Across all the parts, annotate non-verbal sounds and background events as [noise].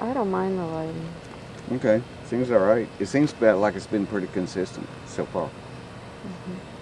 I don't mind the lighting. Okay, seems all right. It seems about like it's been pretty consistent so far. Working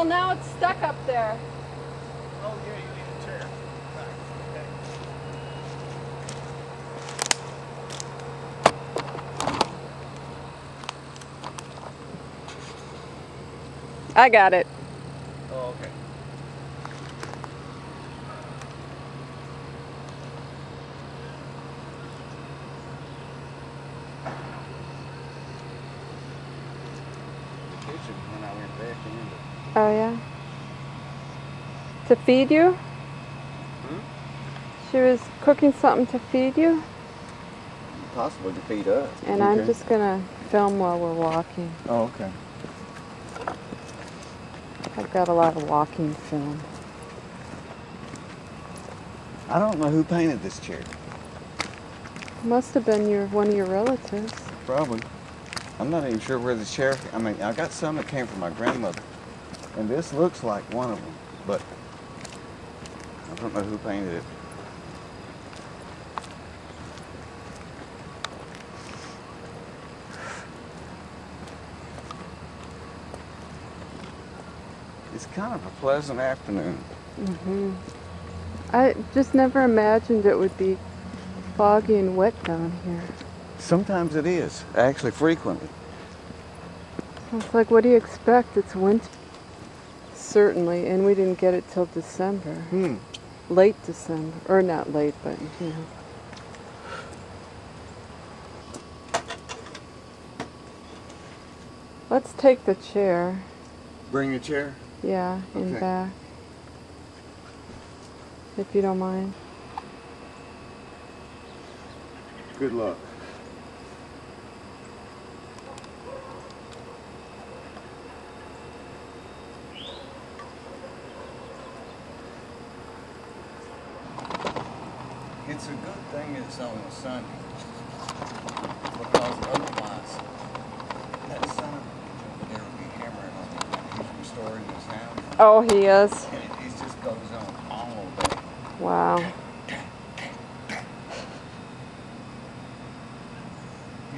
Well, now it's stuck up there. Oh, yeah, you need a chair. Right, okay. I got it. Oh, okay. The kitchen when I went back in. Oh, yeah? To feed you? Hmm? She was cooking something to feed you? Possibly to feed us. And I'm just gonna film while we're walking. Oh, okay. I've got a lot of walking film. I don't know who painted this chair. Must have been your one of your relatives. Probably. I'm not even sure where the chair. I mean, I got some that came from my grandmother, and this looks like one of them, but I don't know who painted it. It's kind of a pleasant afternoon. Mm hmm I just never imagined it would be foggy and wet down here. Sometimes it is, actually, frequently. It's like, what do you expect? It's winter. Certainly, and we didn't get it till December. Hmm. Late December. Or not late, but, you know. Let's take the chair. Bring the chair. Yeah, in Okay. back. If you don't mind. Good luck. It's a good thing it's on a Sunday. Because otherwise, that son of a there would be hammering on when he's restoring his house. Oh, he is. And it, it just goes on all day. Wow.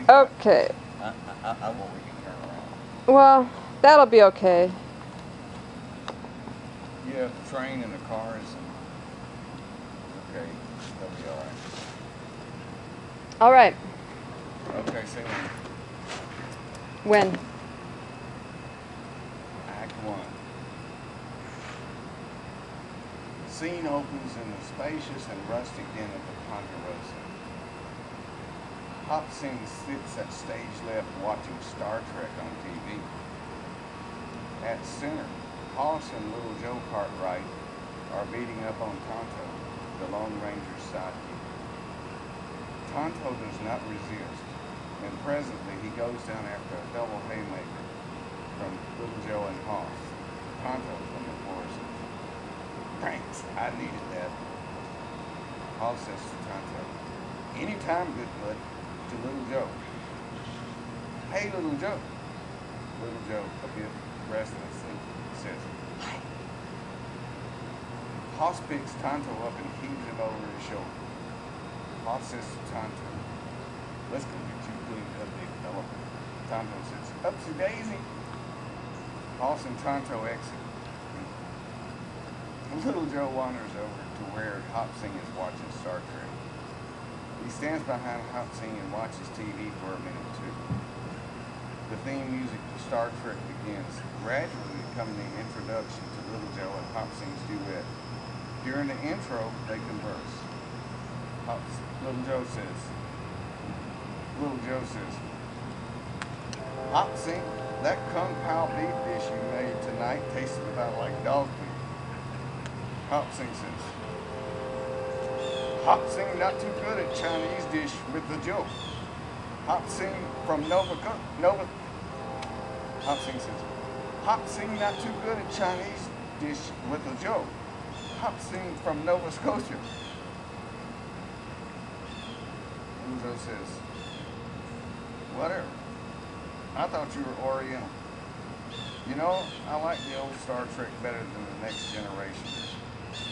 Okay. I, I, I, I won't even turn around. Well, that'll be okay. Yeah, the train and the cars and All right. Okay, say when. When? Act one. Scene opens in the spacious and rustic inn of the Ponderosa. Hop Sing sits at stage left watching Star Trek on TV. At center, Hoss and Little Joe Cartwright are beating up on Tonto, the Lone Ranger's sidekick. Tonto does not resist, and presently he goes down after a double haymaker from Little Joe and Hoss. Tonto from the forest. Thanks, I needed that. Hoss says to Tonto, Anytime, good bud, to Little Joe. Hey, Little Joe. Little Joe, a bit restlessly, says, Hi. Hoss picks Tonto up and heaves him over his shoulder. To Tonto, Let's go get you cleaned up, big fella. Tonto says, Upsy daisy. Hoss and Tonto exit. [laughs] Little Joe wanders over to where Hop Sing is watching Star Trek. He stands behind Hop Sing and watches TV for a minute or two. The theme music to Star Trek begins, gradually becoming the introduction to Little Joe and Hop Sing's duet. During the intro, they converse. Little Joe says, Little Joe says, Hop Sing, that Kung Pao beef dish you made tonight tasted about like dog food. Hop Sing says, Hop Sing not too good at Chinese dish with the joke. Hop Sing from Nova, Co- Nova. Hop Sing says, Hop Sing not too good at Chinese dish with a joke. Hop Sing from Nova Scotia. Uzo says, whatever. I thought you were Oriental. You know, I like the old Star Trek better than the next generation.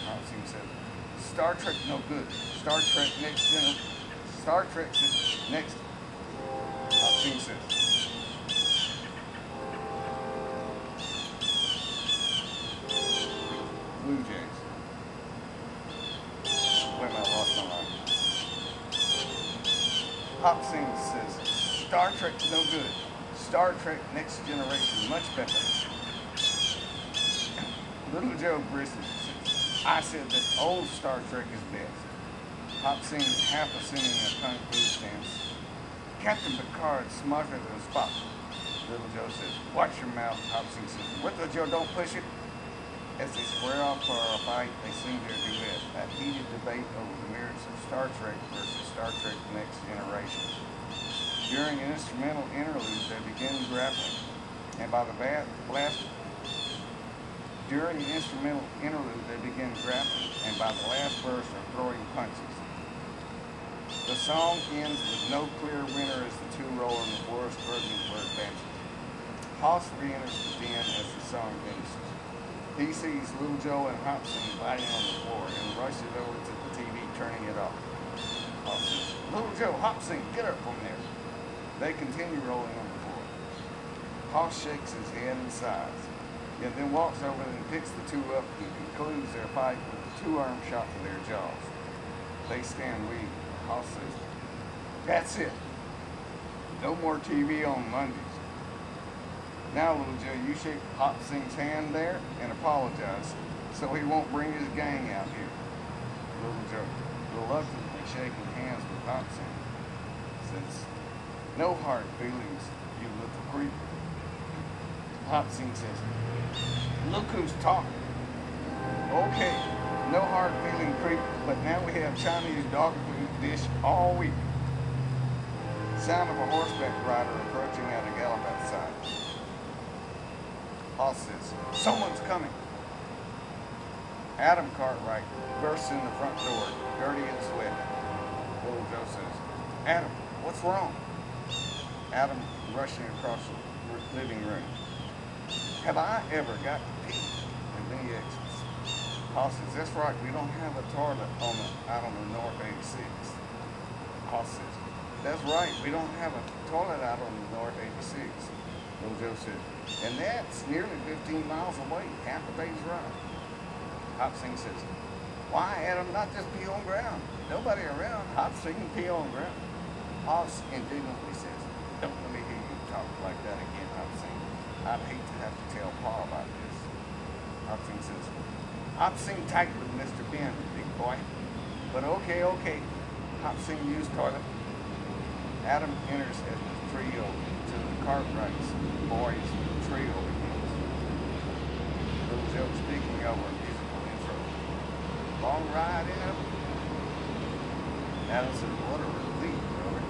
Hop Sing said, Star Trek no good. Star Trek next gener Star Trek next. Hop Sing says. Blue Jays. Wait a minute, I lost my line. Hop Sing says, Star Trek's no good. Star Trek Next Generation much better. [coughs] Little Joe Brisson says, I said that old Star Trek is best. Hop Sing half assuming a kung fu stance. Captain Picard smarter than Spock. Little Joe says, watch your mouth. Hop Sing says, what the Joe, don't push it. As they square off for a fight, they sing their duet. A heated debate over the merits of Star Trek versus Star Trek Next Generation. During an instrumental interlude, they begin grappling, and by the last during the instrumental interlude, they begin grappling, and by the last verse, are throwing punches. The song ends with no clear winner as the two roll in the forest burden for advantage. Hoss re-enters the den as the song finishes. He sees Little Joe and Hop Sing fighting on the floor and rushes over to the TV, turning it off. Hoss Little Joe, Hop Sing, get up from there. They continue rolling on the floor. Hoss shakes his head and sighs, and then walks over and picks the two up and concludes their fight with a two-arm shot to their jaws. They stand weak. Hoss says, That's it. No more TV on Mondays. Now, little Joe, you shake Hop Sing's hand there and apologize so he won't bring his gang out here. Little Joe, reluctantly shaking hands with Hop Sing, says, No hard feelings, you little creep. Hop Sing says, Look who's talking. Okay, no hard feeling creep, but now we have Chinese dog food dish all week. Sound of a horseback rider approaching at a gallop outside. Hoss says, Someone's coming. Adam Cartwright bursts in the front door, dirty and sweaty. Little Joe says, Adam, what's wrong? Adam rushing across the living room. Have I ever got to pee? And then he exits. Hoss says, that's right, we don't have a toilet on the, out on the North 86. Hoss says, that's right, we don't have a toilet out on the North 86. Joe said, and that's nearly 15 miles away, half a day's ride. Hop Sing says, why, Adam, not just pee on ground? Nobody around. Hop Sing pee on ground. Hoss indignantly says, Don't let me hear you talk like that again, Hop Sing. I'd hate to have to tell Pa about this. Hop Sing says, seen tight with Mr. Ben, big boy. But okay, okay. Hop Sing used toilet. Adam enters at the trio oh to the Cartwrights. Boys trio begins. Little Joe speaking over a musical intro. Long ride in says, what a relief, brother.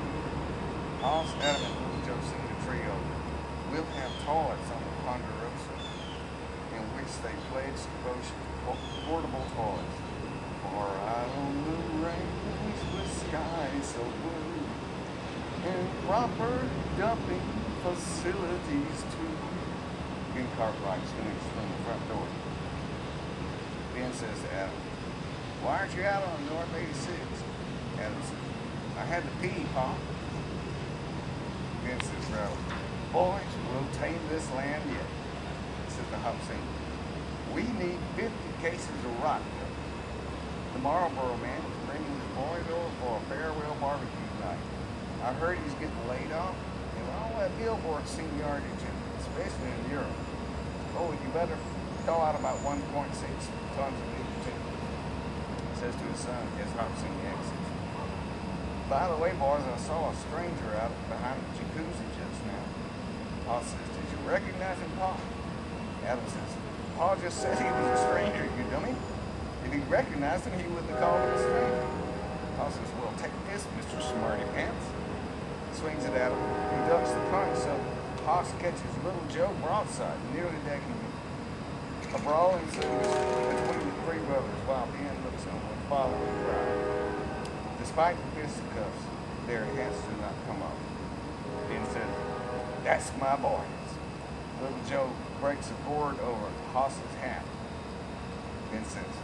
Hoss, Adam, and Joe sing the trio. We'll have toilets on the Ponderosa, in which they pledge devotion to po- portable toilets. For out on the range with skies so blue, and proper dumping facilities too. Ben Cartwright enters from the front door. Ben says to Adam, Why aren't you out on North 86? Adam says, I had to pee, Pa. Ben says, Well, boys, we'll tame this land yet, says the Hop Sing. We need 50 cases of rock. The Marlboro man is bringing his boys over for a farewell barbecue night. I heard he's getting laid off, that billboard seen yardage, in, especially in Europe. Oh, you better throw out about 1.6 tons of nicotine, says to his son as Hop Sing exits. By the way, boys, I saw a stranger out behind the jacuzzi just now. Pa says, did you recognize him, Pa? Adam says, Pa just said he was a stranger, you dummy. If he recognized him, he wouldn't have called him a stranger. Pa says, well, take this, Mr. Smarty Pants. Swings it at him. He ducks the punch, so Hoss catches little Joe broadside, nearly decking him. A brawl ensues between the three brothers while Ben looks on with following cry. Despite the fisticuffs, their hands do not come off. Ben says, That's my boys. Little Joe breaks a board over Hoss's hat. Ben says,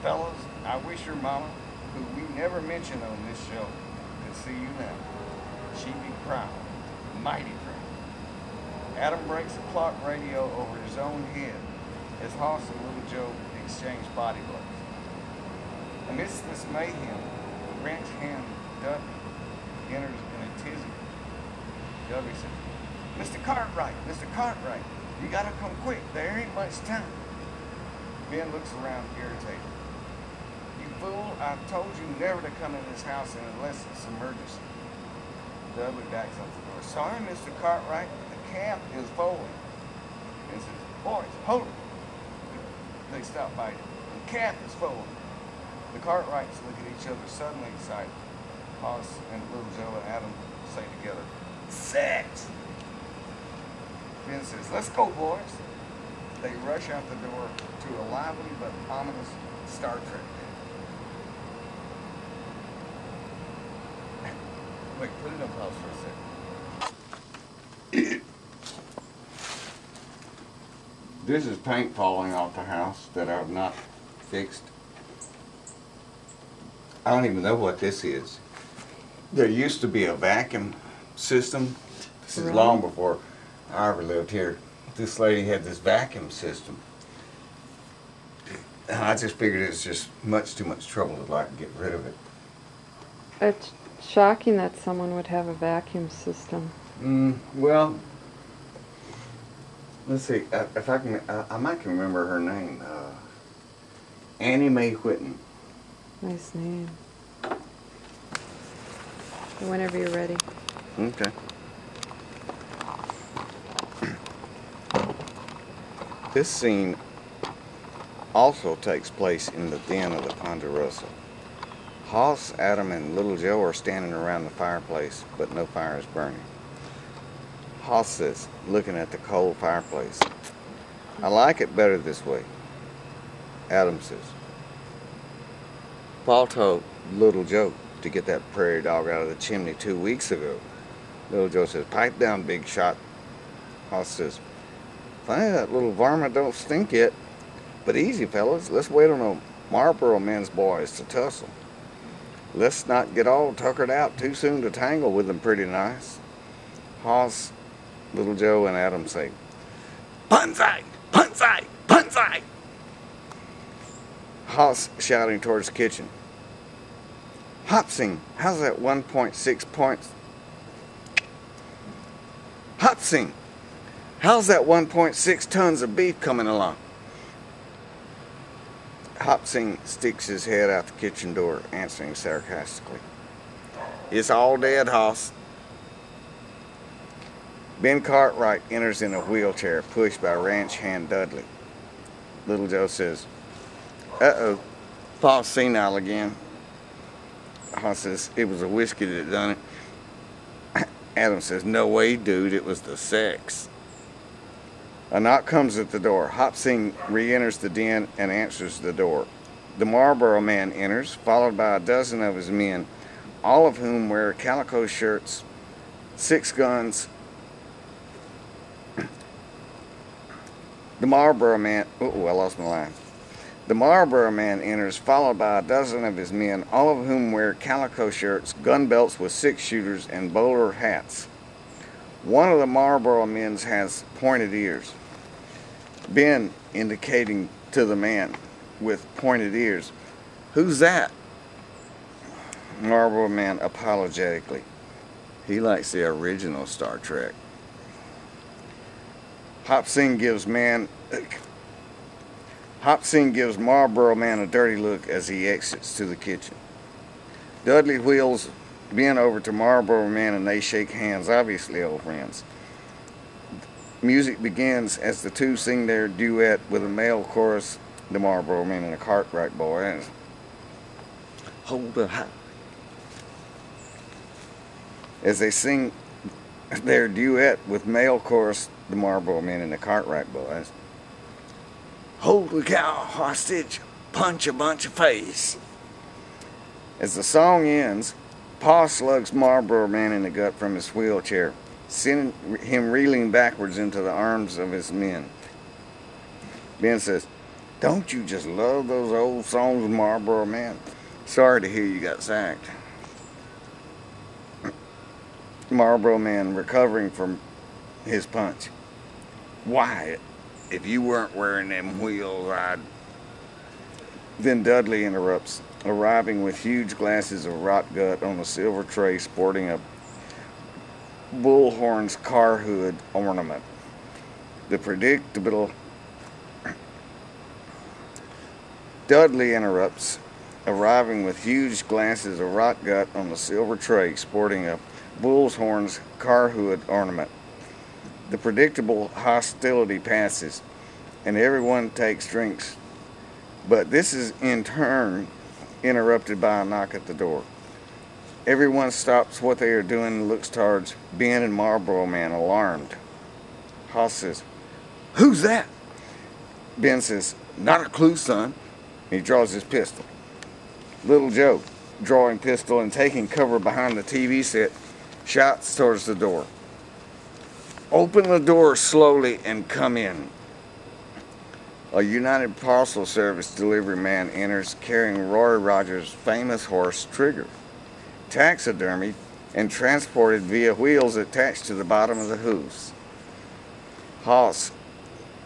Fellas, I wish your mama, who we never mention on this show, could see you now. She'd be proud, mighty proud. Adam breaks the clock radio over his own head as Hoss and Little Joe exchange body blows. Amidst this mayhem, ranch hand Dudley enters in a tizzy. Dudley says, Mr. Cartwright, Mr. Cartwright, you gotta come quick. There ain't much time. Ben looks around irritated. You fool, I told you never to come in this house unless it's emergency. Dudley backs up the door. Sorry, Mr. Cartwright, the cap is folding. Ben says, boys, hold it. They stop biting. The cap is folding. The Cartwrights look at each other suddenly excited. Hoss and Little Joe and Adam say together, Sex! Ben says, Let's go, boys. They rush out the door to a lively but ominous Star Trek day. Wait, put it on pause for a second. This is paint falling off the house that I've not fixed. I don't even know what this is. There used to be a vacuum system. This is Really? long before I ever lived here. This lady had this vacuum system. And I just figured it's just much too much trouble to like get rid of it. It's shocking that someone would have a vacuum system. Mm, well, let's see. uh, If I can, I, I might can remember her name. Uh, Annie Mae Whitten. Nice name. Whenever you're ready. Okay. This scene also takes place in the den of the Ponderosa. Hoss, Adam, and Little Joe are standing around the fireplace, but no fire is burning. Hoss says, looking at the cold fireplace, I like it better this way. Adam says, Paul told Little Joe to get that prairie dog out of the chimney two weeks ago. Little Joe says, Pipe down, big shot. Hoss says, Funny that little varmint don't stink yet. But easy, fellas. Let's wait on the Marlboro men's boys to tussle. Let's not get all tuckered out too soon to tangle with them pretty nice. Hoss, Little Joe, and Adam say, Punzai! Punzai! Punzai! Hoss shouting towards the kitchen. Hop Sing, how's that 1.6 points Hop Sing, how's that 1.6 tons of beef coming along? Hop Sing sticks his head out the kitchen door, answering sarcastically. It's all dead, Hoss. Ben Cartwright enters in a wheelchair, pushed by ranch hand Dudley. Little Joe says, Uh oh, Paul's senile again. Hoss says, It was a whiskey that done it. [coughs] Adam says, No way, dude, it was the sex. A knock comes at the door. Hop Sing re enters the den and answers the door. The Marlboro man enters, followed by a dozen of his men, all of whom wear calico shirts, six guns. The Marlboro man, oh, I lost my line. The Marlboro man enters, followed by a dozen of his men, all of whom wear calico shirts, gun belts with six shooters, and bowler hats. One of the Marlboro men has pointed ears. Ben indicating to the man with pointed ears, Who's that? Marlboro man apologetically. He likes the original Star Trek. Hop Sing gives man Hop Sing gives Marlboro man a dirty look as he exits to the kitchen. Dudley wheels Ben over to Marlboro man and they shake hands, obviously old friends. Music begins as the two sing their duet with a male chorus, the Marlboro man and the Cartwright boys. Hold the high. As they sing their duet with male chorus, the Marlboro men and the Cartwright boys. Hold the cow hostage, punch a bunch of face. As the song ends, Pa slugs Marlboro man in the gut from his wheelchair, sending him reeling backwards into the arms of his men. Ben says, Don't you just love those old songs, Marlboro man? Sorry to hear you got sacked. [clears throat] Marlboro man recovering from his punch. Why, if you weren't wearing them wheels, I'd. Then Dudley interrupts, arriving with huge glasses of rot gut on a silver tray sporting a bullhorn's car hood ornament. The predictable. Dudley interrupts, arriving with huge glasses of rot gut on a silver tray sporting a bull's horns car hood ornament. The predictable hostility passes, and everyone takes drinks. But this is in turn interrupted by a knock at the door. Everyone stops what they are doing and looks towards Ben and Marlboro Man, alarmed. Hoss says, Who's that? Ben says, Not a clue, son. He draws his pistol. Little Joe, drawing pistol and taking cover behind the TV set, shouts towards the door. Open the door slowly and come in. A United Parcel Service delivery man enters carrying Roy Rogers' famous horse Trigger, taxidermied and transported via wheels attached to the bottom of the hooves. Hoss,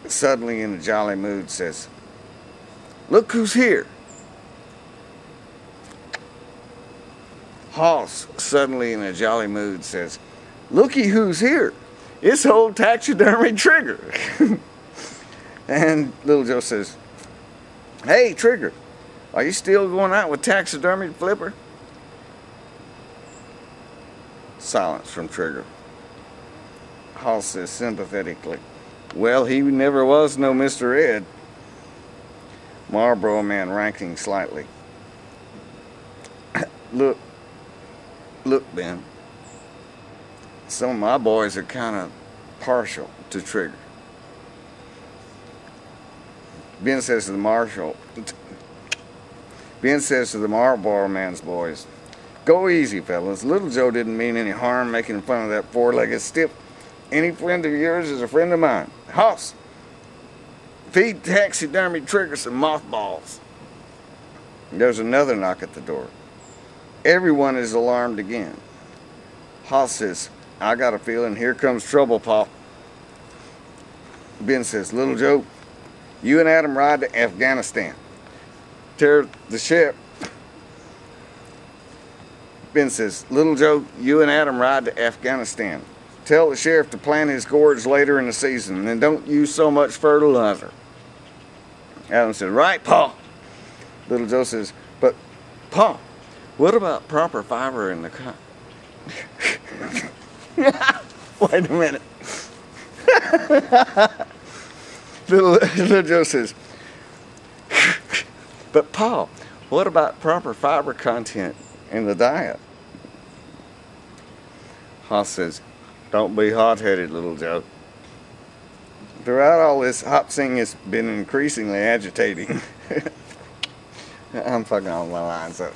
suddenly in a jolly mood, says, Look who's here. Hoss, suddenly in a jolly mood, says, Looky who's here. It's old taxidermy Trigger. [laughs] and Little Joe says, Hey, Trigger, are you still going out with taxidermy Flipper? Silence from Trigger. Hoss says sympathetically, Well, he never was no Mr. Ed. Marlboro man ranking slightly. [coughs] Look, look, Ben. Some of my boys are kind of partial to Trigger. Ben says to the marshal, Ben says to the Marlboro man's boys, Go easy, fellas. Little Joe didn't mean any harm making fun of that four legged stiff. Any friend of yours is a friend of mine. Hoss, feed taxidermy Trigger some mothballs. There's another knock at the door. Everyone is alarmed again. Hoss says, I got a feeling here comes trouble, Pop. Ben says, Little Joe, you and Adam ride to Afghanistan. Tear the ship. Ben says, Little Joe, you and Adam ride to Afghanistan. Tell the sheriff to plant his gourds later in the season and don't use so much fertilizer. Adam said, Right, Pa. Little Joe says, But, Pa, what about proper fiber in the cut? [laughs] Wait a minute. [laughs] little, little Joe says, [laughs] But, Pa, what about proper fiber content in the diet? Hoss says, Don't be hot headed, little Joe. Throughout all this, Hop Sing has been increasingly agitating. [laughs] I'm fucking all my lines [laughs] up.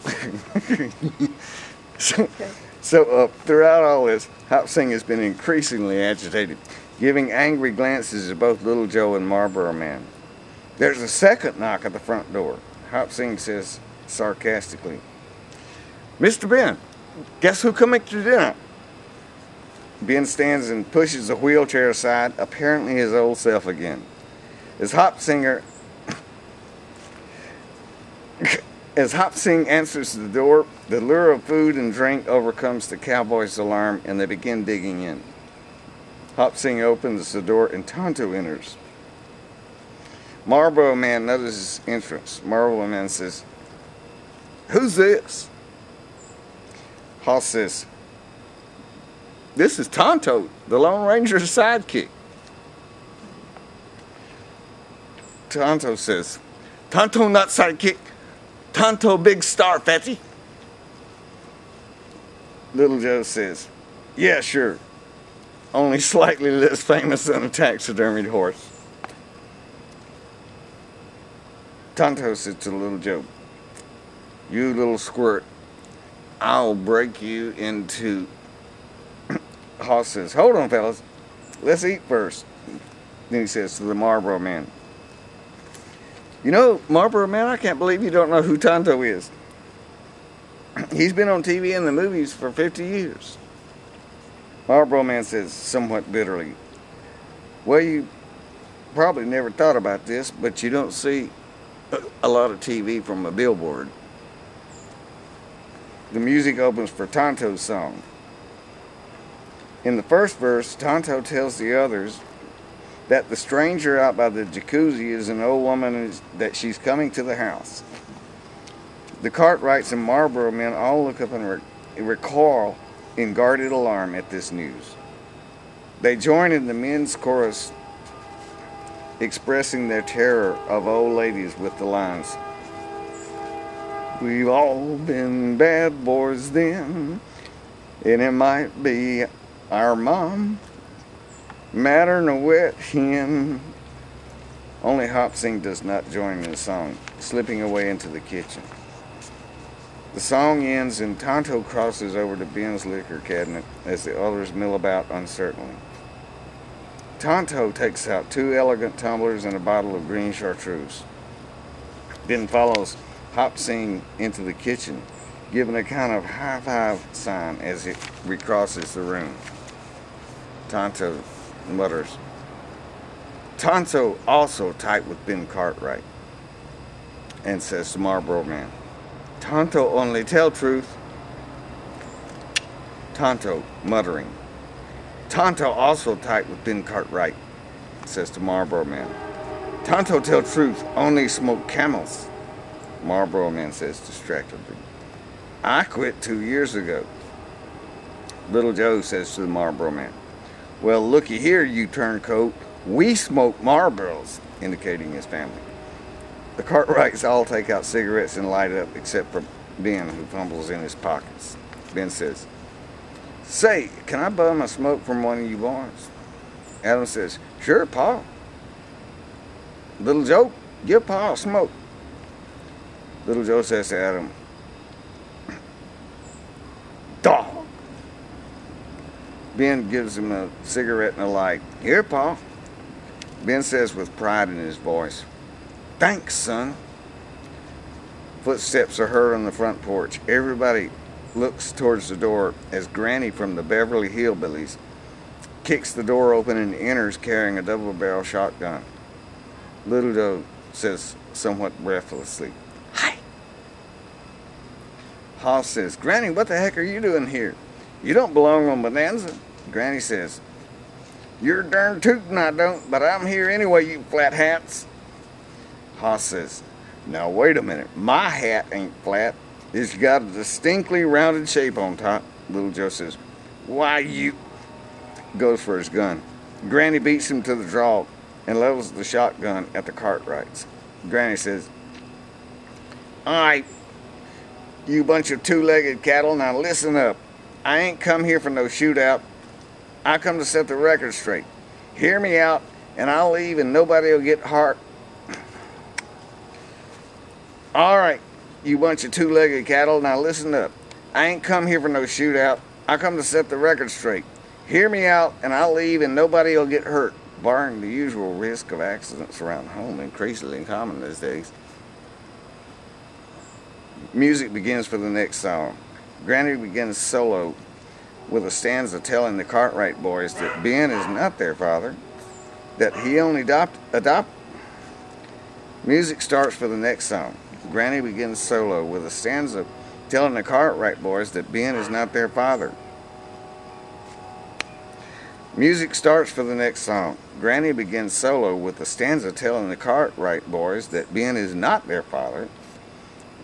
so, so uh, throughout all this, Hop Sing has been increasingly agitated, giving angry glances to both Little Joe and Marlboro Man. There's a second knock at the front door. Hop Sing says sarcastically, Mr. Ben, guess who coming to dinner? Ben stands and pushes the wheelchair aside, apparently his old self again. As Hop Singer [laughs] as Hop Sing answers the door, the lure of food and drink overcomes the cowboy's alarm and they begin digging in. Hop Sing opens the door and Tonto enters. Marlboro Man notices his entrance. Marlboro Man says, Who's this? Hoss says, This is Tonto, the Lone Ranger's sidekick. Tonto says, Tonto not sidekick, Tonto big star, Fatty. Little Joe says, Yeah, sure. Only slightly less famous than a taxidermied horse. Tonto said to Little Joe, You little squirt, I'll break you into. Hoss says, Hold on, fellas. Let's eat first. Then he says to the Marlboro man, You know, Marlboro man, I can't believe you don't know who Tonto is. [clears throat] He's been on TV and the movies for 50 years. Marlboro man says somewhat bitterly, Well, you probably never thought about this, but you don't see a- a lot of TV from a billboard. The music opens for Tonto's song. In the first verse, Tonto tells the others that the stranger out by the jacuzzi is an old woman and that she's coming to the house. The Cartwrights and Marlboro men all look up and re- recoil in guarded alarm at this news. They join in the men's chorus expressing their terror of old ladies with the lines We've all been bad boys then, and it might be our mom, madder than a wet hen. Only Hop Sing does not join in the song, slipping away into the kitchen. The song ends and Tonto crosses over to Ben's liquor cabinet as the others mill about uncertainly. Tonto takes out two elegant tumblers and a bottle of green chartreuse. Ben follows Hop Sing into the kitchen, giving a kind of high five sign as it recrosses the room. Tonto mutters, Tonto also tight with Ben Cartwright, and says to Marlboro Man, Tonto only tell truth. Tonto muttering, Tonto also tight with Ben Cartwright, says to Marlboro Man. Tonto tell truth, only smoke camels. Marlboro Man says distractedly. I quit two years ago. Little Joe says to the Marlboro Man, Well, looky here, you turncoat. We smoke Marlboros, indicating his family. The Cartwrights all take out cigarettes and light up, except for Ben, who fumbles in his pockets. Ben says, Say, can I bum a smoke from one of you boys? Adam says, Sure, Pa. Little Joe, give Pa a smoke. Little Joe says to Adam, Dog. Ben gives him a cigarette and a light. Here, Pa. Ben says with pride in his voice, Thanks, son. Footsteps are heard on the front porch. Everybody looks towards the door as Granny from the Beverly Hillbillies kicks the door open and enters carrying a double barrel shotgun. Little Joe says somewhat breathlessly. Hoss says, Granny, what the heck are you doing here? You don't belong on Bonanza. Granny says, You're darn tootin' I don't, but I'm here anyway, you flat hats. Hoss says, Now wait a minute, my hat ain't flat. It's got a distinctly rounded shape on top. Little Joe says, Why you goes for his gun. Granny beats him to the draw and levels the shotgun at the Cartwrights. Granny says, Alright, you bunch of two-legged cattle, now listen up. I ain't come here for no shootout. I come to set the record straight. Hear me out, and I'll leave and nobody'll get hurt. Alright, you bunch of two-legged cattle, now listen up. I ain't come here for no shootout. I come to set the record straight. Hear me out, and I'll leave, and nobody will get hurt, barring the usual risk of accidents around home, increasingly common these days. Music begins for the next song. Granny begins solo with a stanza telling the Cartwright boys that Ben is not their father, that he only adopt adopt. Music starts for the next song. Granny begins solo with a stanza telling the Cartwright boys that Ben is not their father, Music starts for the next song. Granny begins solo with a stanza telling the Cartwright boys that Ben is not their father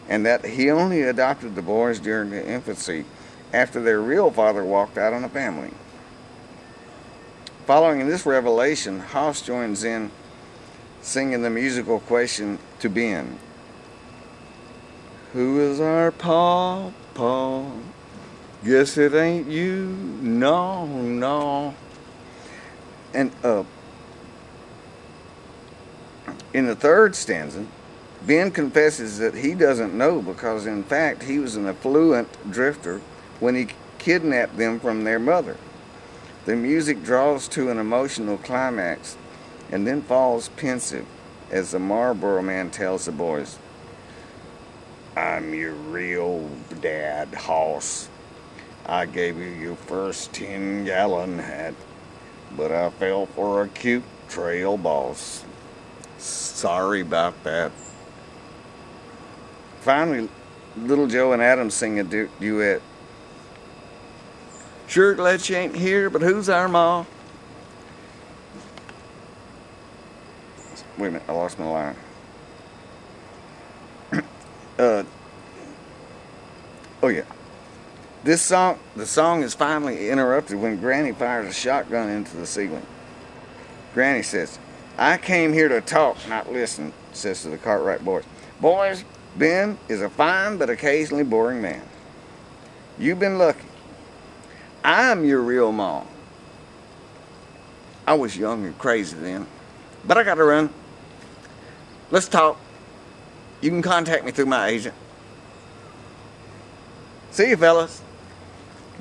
and that he only adopted the boys during their infancy after their real father walked out on the family. Following this revelation, Hoss joins in singing the musical question to Ben. Who is our papa? Guess it ain't you. No, no and uh, in the third stanza, Ben confesses that he doesn't know because, in fact, he was an affluent drifter when he kidnapped them from their mother. The music draws to an emotional climax and then falls pensive as the Marlboro man tells the boys, I'm your real dad, Hoss. I gave you your first 10 gallon hat but I fell for a cute trail boss. Sorry about that. Finally, Little Joe and Adam sing a du- duet. Sure glad she ain't here, but who's our ma? Wait a minute, I lost my line. [clears throat] uh, oh yeah. This song, the song is finally interrupted when Granny fires a shotgun into the ceiling. Granny says, I came here to talk, not listen, says to the Cartwright boys. Boys, Ben is a fine but occasionally boring man. You've been lucky. I'm your real mom. I was young and crazy then, but I gotta run. Let's talk. You can contact me through my agent. See you, fellas.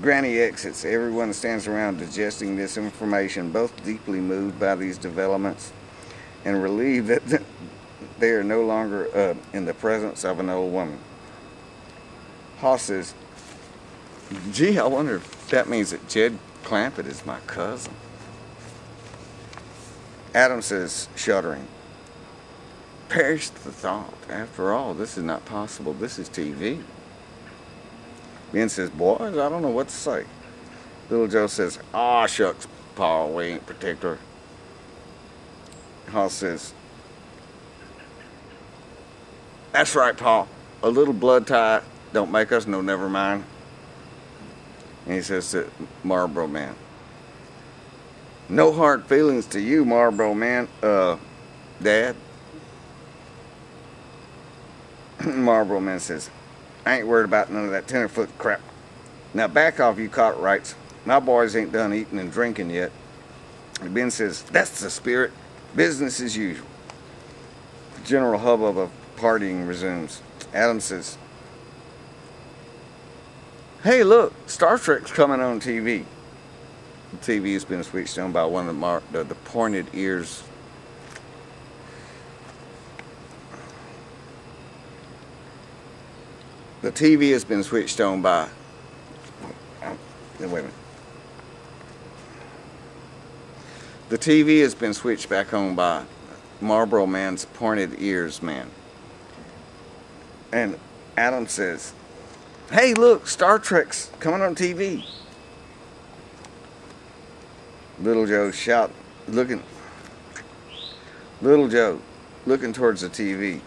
Granny exits. Everyone stands around digesting this information, both deeply moved by these developments and relieved that they are no longer uh, in the presence of an old woman. Hoss says, Gee, I wonder if that means that Jed Clampett is my cousin. Adam says, shuddering, Perish the thought. After all, this is not possible. This is TV. Ben says, boys, I don't know what to say. Little Joe says, aw, shucks, Pa, we ain't particular. Hoss says, that's right, Paul. A little blood tie don't make us no never mind. And he says to Marlboro Man, no hard feelings to you, Marlboro Man, uh, Dad. [clears throat] Marlboro Man says, I ain't worried about none of that tenderfoot crap. Now back off, you Cartwrights. My boys ain't done eating and drinking yet. And Ben says, that's the spirit. Business as usual. The general hubbub of partying resumes. Adam says, hey look, Star Trek's coming on TV. The TV has been switched on by one of the, the, the pointed ears the TV has been switched on by. Wait a minute. The TV has been switched back on by Marlboro Man's pointed ears man. And Adam says, Hey, look, Star Trek's coming on TV. Little Joe shout, looking. Little Joe, looking towards the TV.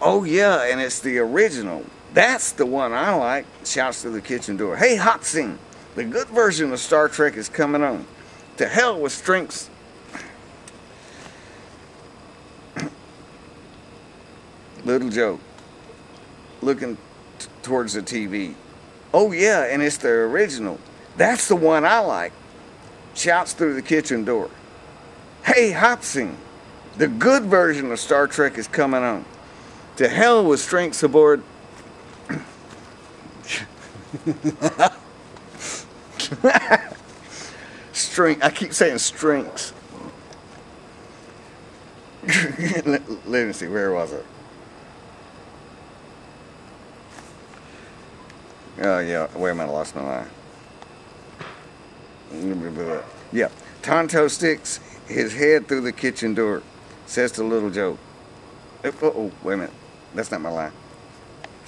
Oh yeah, and it's the original. That's the one I like. Shouts through the kitchen door. Hey, Hop Sing, the good version of Star Trek is coming on. To hell with strengths. [coughs] Little Joe, looking t- towards the TV. Oh yeah, and it's the original. That's the one I like. Shouts through the kitchen door. Hey, Hop Sing, the good version of Star Trek is coming on. To hell with strengths aboard. Strength. I keep saying strengths. let, [laughs] let me see. Where was it? Oh yeah. Wait a minute. I lost my line. Yeah. Tonto sticks his head through the kitchen door. Says to Little Joe. Oh, oh wait a minute. That's not my line.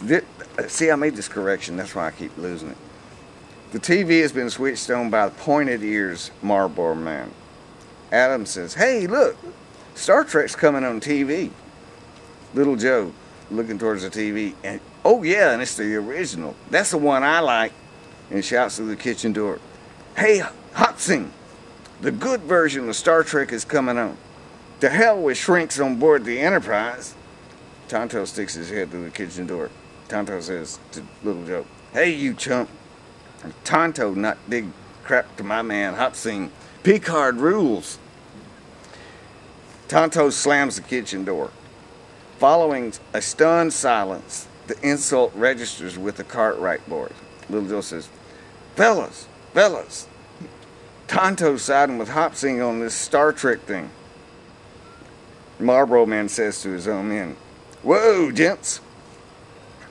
Did, see, I made this correction. That's why I keep losing it. The TV has been switched on by the pointed ears Marlboro Man. Adam says, Hey, look, Star Trek's coming on TV. Little Joe looking towards the TV, and oh, yeah, and it's the original. That's the one I like. And shouts through the kitchen door, Hey, Hop Sing, the good version of Star Trek is coming on. To hell with shrinks on board the Enterprise. Tonto sticks his head through the kitchen door. Tonto says to Little Joe, Hey, you chump. Tonto not dig crap to my man Hop Sing. Picard rules. Tonto slams the kitchen door. Following a stunned silence, the insult registers with the Cartwright boys. Little Joe says, Fellas, fellas, Tonto's siding with Hop Sing on this Star Trek thing. Marlboro Man says to his own men, Whoa, gents,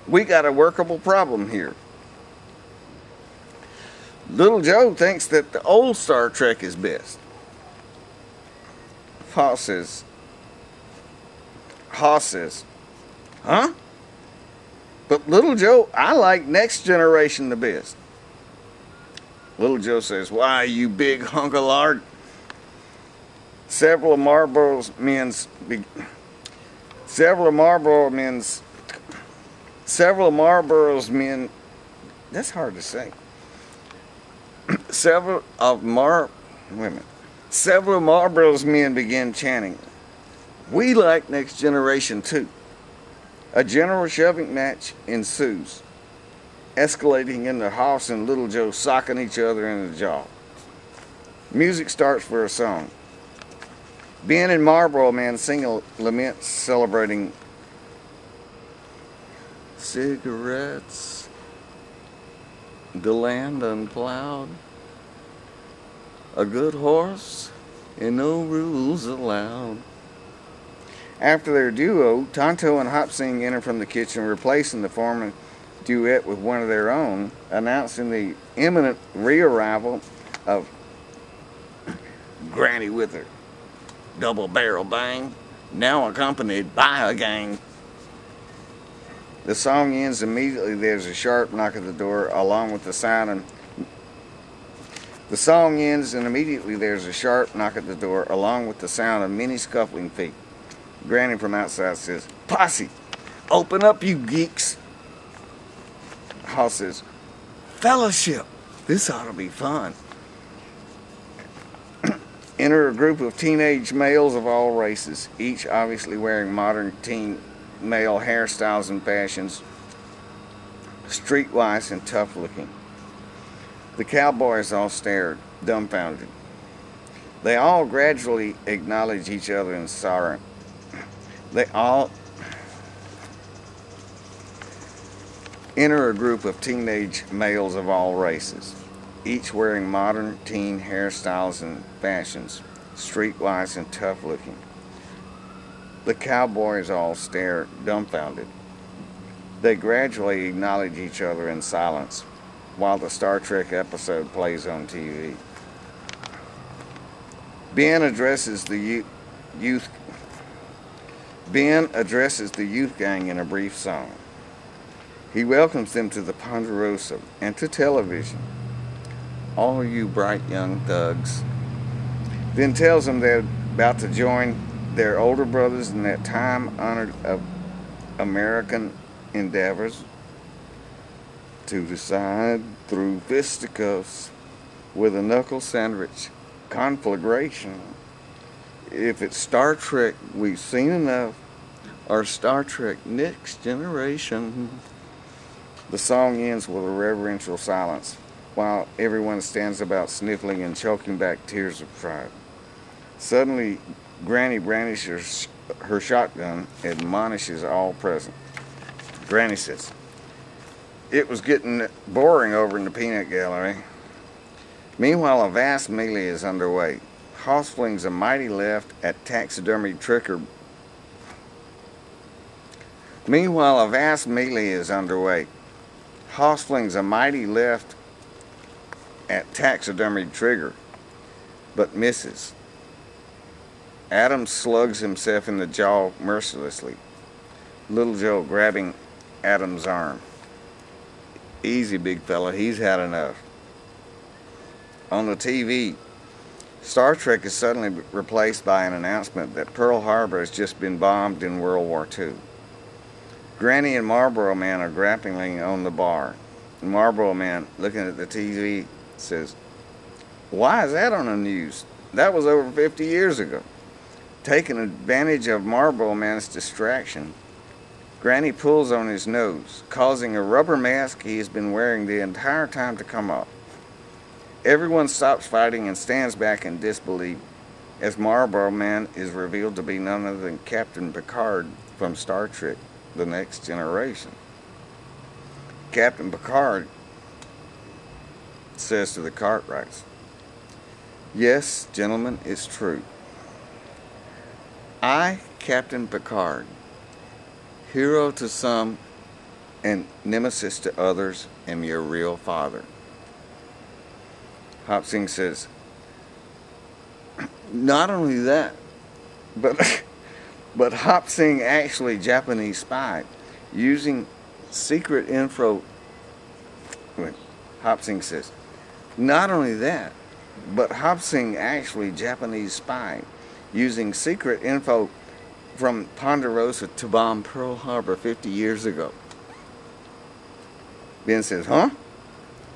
we got a workable problem here. Little Joe thinks that the old Star Trek is best. Hoss says, says, huh? But Little Joe, I like Next Generation the best. Little Joe says, why, you big hunk of lard? Several of Marlboro's men's, several of Marlboro men's, several of Marlboro's men, that's hard to say [clears throat] several of Mar women, several of Marlboro's men began chanting, "We like Next Generation too." A general shoving match ensues, escalating into Hoss and Little Joe socking each other in the jaw. Music starts for a song. Ben and Marlboro Man sing a lament celebrating cigarettes the land unplowed, a good horse, and no rules allowed. After their duo, Tonto and Hop Sing enter from the kitchen, replacing the former duet with one of their own, announcing the imminent rearrival of Granny with her double barrel bang, now accompanied by a gang. The song ends immediately. There's a sharp knock at the door, along with the sound. And the song ends, and immediately there's a sharp knock at the door, along with the sound of many scuffling feet. Granny from outside says, "Posse, open up, you geeks." Hall says, "Fellowship. This ought to be fun." [clears throat] Enter a group of teenage males of all races, each obviously wearing modern teen male hairstyles and fashions, streetwise and tough looking. The cowboys all stared, dumbfounded. They all gradually acknowledge each other in sorrow. They all enter a group of teenage males of all races, each wearing modern teen hairstyles and fashions, streetwise and tough looking. The cowboys all stare, dumbfounded. They gradually acknowledge each other in silence while the Star Trek episode plays on TV. Ben addresses the youth. Ben addresses the youth gang in a brief song. He welcomes them to the Ponderosa and to television. All you bright young thugs, then tells them they're about to join their older brothers in that time honored American endeavors to decide through fisticuffs with a knuckle sandwich conflagration if it's Star Trek we've seen enough or Star Trek Next Generation. The song ends with a reverential silence while everyone stands about sniffling and choking back tears of pride. Suddenly, Granny brandishes her shotgun, admonishes all present. Granny says, It was getting boring over in the peanut gallery. Meanwhile, a vast melee is underway. Hoss flings a mighty left at taxidermy Trigger. Meanwhile, a vast melee is underway. Hoss flings a mighty left at taxidermy trigger, but misses. Adam slugs himself in the jaw mercilessly. Little Joe grabbing Adam's arm. Easy, big fella, he's had enough. On the TV, Star Trek is suddenly replaced by an announcement that Pearl Harbor has just been bombed in World War II. Granny and Marlboro Man are grappling on the bar. Marlboro Man, looking at the TV, says, Why is that on the news? That was over 50 years ago. Taking advantage of Marlboro Man's distraction, Granny pulls on his nose, causing a rubber mask he has been wearing the entire time to come off. Everyone stops fighting and stands back in disbelief as Marlboro Man is revealed to be none other than Captain Picard from Star Trek The Next Generation. Captain Picard says to the Cartwrights, Yes, gentlemen, it's true. I, Captain Picard, hero to some and nemesis to others, am your real father. Hop Sing says, [clears throat] not only that, but [laughs] but Hop Sing actually Japanese spy using secret info. Hop Sing says, not only that, but Hop Sing actually Japanese spy using secret info from Ponderosa to bomb Pearl Harbor 50 years ago. Ben says, huh?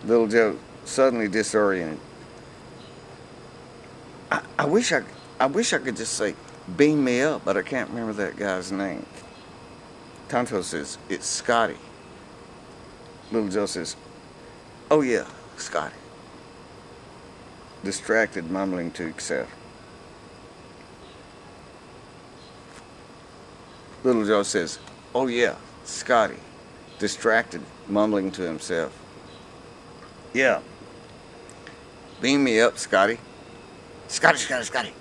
Little Joe suddenly disoriented. I, I wish I, I wish I could just say, beam me up, but I can't remember that guy's name. Tonto says, it's Scotty. Little Joe says, oh yeah, Scotty. Distracted, mumbling to himself. Little Joe says, oh yeah, Scotty. Distracted, mumbling to himself. Yeah. Beam me up, Scotty. Scotty, Scotty, Scotty.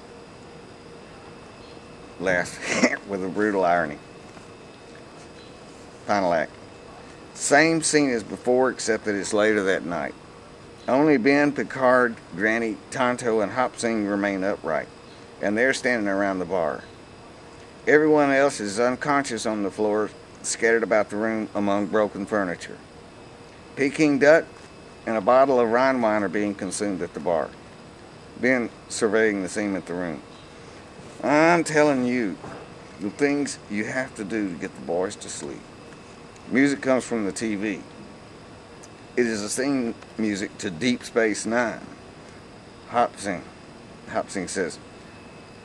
Laughs with a brutal irony. Final act. Same scene as before, except that it's later that night. Only Ben, Picard, Granny, Tonto, and Hop Sing remain upright, and they're standing around the bar. Everyone else is unconscious on the floor, scattered about the room among broken furniture. Peking duck and a bottle of Rhine wine are being consumed at the bar. Ben surveying the scene at the room. I'm telling you, the things you have to do to get the boys to sleep. Music comes from the TV. It is the same music to Deep Space Nine. Hop Sing. Hop Sing says,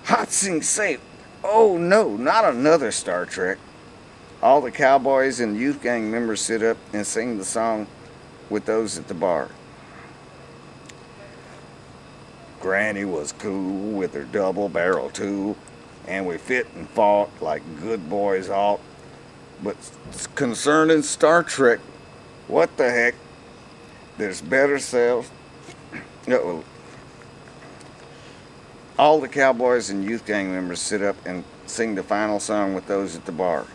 Hop Sing say, oh no, not another Star Trek. All the cowboys and youth gang members sit up and sing the song with those at the bar. Granny was cool with her double barrel too, and we fit and fought like good boys ought. But concerning Star Trek, what the heck? There's better sales. [clears throat] Uh-oh. All the cowboys and youth gang members sit up and sing the final song with those at the bar.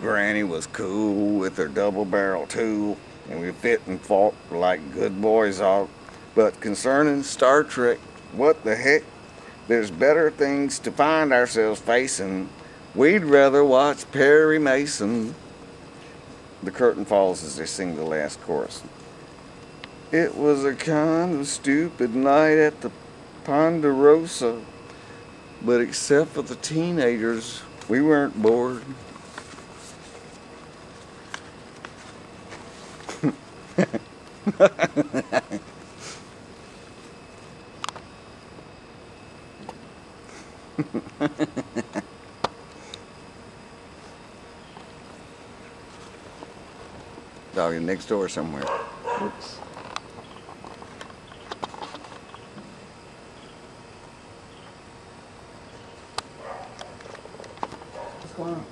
Granny was cool with her double barrel too, and we fit and fought like good boys ought. But concerning Star Trek, what the heck? There's better things to find ourselves facing. We'd rather watch Perry Mason. The curtain falls as they sing the last chorus. It was a kind of stupid night at the Ponderosa. But except for the teenagers, we weren't bored. [laughs] Dog is next door somewhere. Oops. What's going on?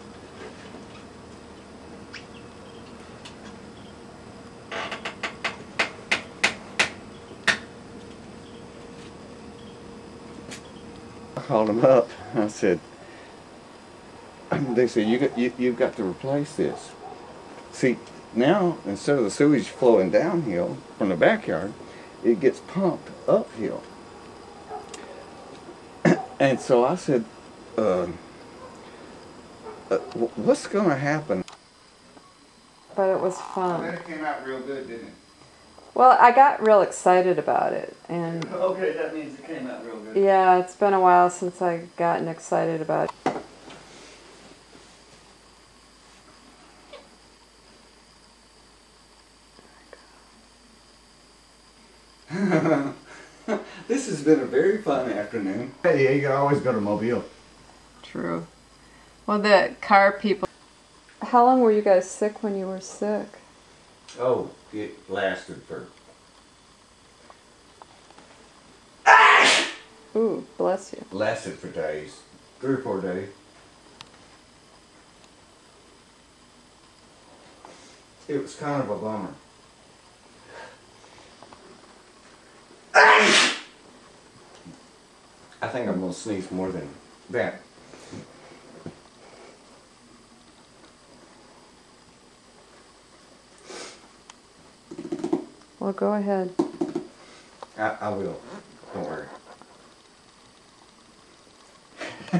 I called them up. I said, [clears throat] they said, you got, you, you've got to replace this. See, now, instead of the sewage flowing downhill from the backyard, it gets pumped uphill. [clears throat] and so I said, uh, uh, what's going to happen? But it was fun. It came out real good, didn't it? Well, I got real excited about it, and [laughs] Okay, that means it came out real good. yeah, it's been a while since I gotten excited about it. this has been a very fun afternoon. Hey, you can always go to Mobile. True. Well, the car people. How long were you guys sick when you were sick? Oh, it lasted for. Ooh, bless you. Lasted for days. Three or four days. It was kind of a bummer. I think I'm gonna sneeze more than that. Well, go ahead. I, I will. Don't worry. [laughs]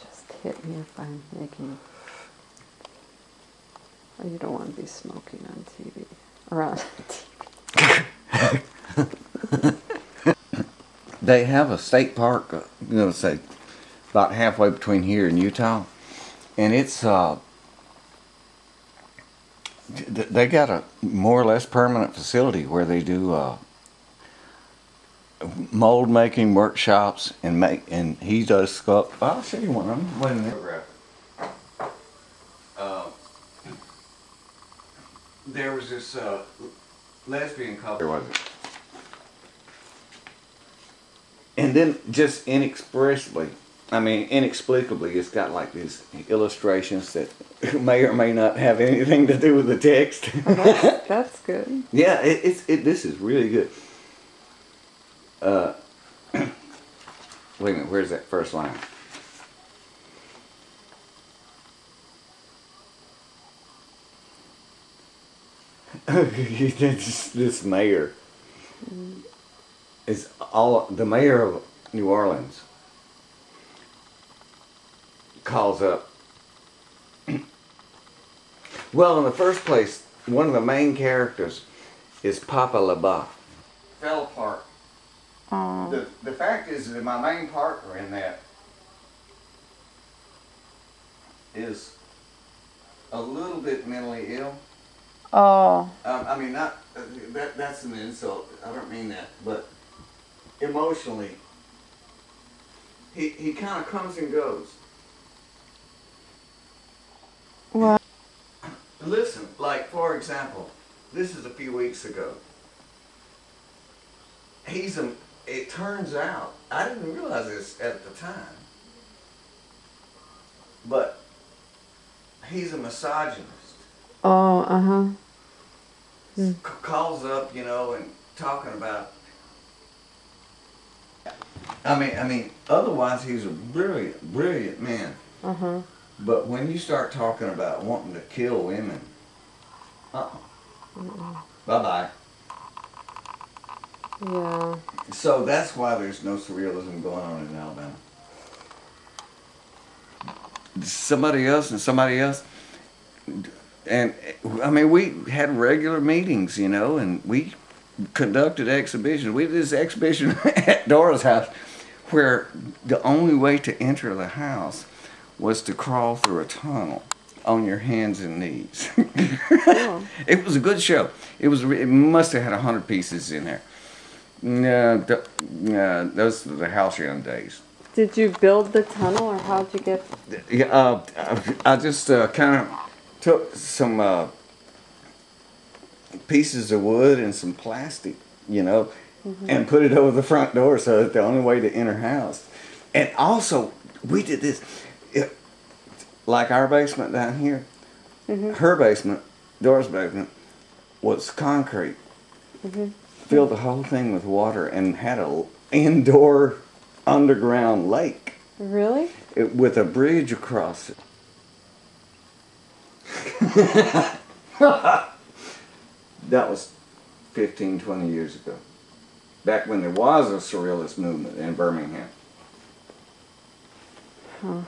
Just hit me if I'm making. You don't want to be smoking on TV. Or on [laughs] TV. They have a state park, uh, you know, say about halfway between here and Utah, and it's uh, they got a more or less permanent facility where they do uh, mold making workshops and make and he does sculpt. I'll show you one of them. Wait a minute. Uh, there was this uh, lesbian couple. There was it. And then just inexpressibly, I mean, inexplicably, it's got like these illustrations that [laughs] may or may not have anything to do with the text. that's, [laughs] that's good. yeah, it, it's it. This is really good. Uh, [clears throat] wait a minute. Where's that first line? [laughs] this, this mayor is all the mayor of New Orleans calls up. [clears throat] well, in the first place, one of the main characters is Papa LaBeouf. Fell apart. The the fact is that my main partner in that is a little bit mentally ill. Oh, Um, I mean, not uh, that. That's an insult. I don't mean that, but emotionally, he he kind of comes and goes. well, Listen, like for example, this is a few weeks ago. He's a. It turns out I didn't realize this at the time, but he's a misogynist. oh, uh huh. C- calls up, you know, and talking about. I mean, I mean, otherwise he's a brilliant, brilliant man. Uh huh. But when you start talking about wanting to kill women, uh, bye bye. Yeah. So that's why there's no surrealism going on in Alabama. Somebody else and somebody else and I mean, we had regular meetings, you know, and we conducted exhibitions. We did this exhibition [laughs] at Dora's house where the only way to enter the house was to crawl through a tunnel on your hands and knees. Cool. [laughs] it was a good show. It was. It must have had a hundred pieces in there. No, th- no, those were the halcyon days. Did you build the tunnel or how'd you get? Yeah, uh, I just uh, kind of took some uh, pieces of wood and some plastic, you know, mm-hmm. and put it over the front door so that the only way to enter house. And also, we did this, it, like our basement down here. Mm-hmm. Her basement, Dora's basement, was concrete. Mm-hmm. Filled the whole thing with water and had a indoor underground lake Really? it, with a bridge across it. [laughs] that was 15, 20 years ago. Back when there was a surrealist movement in Birmingham. Huh.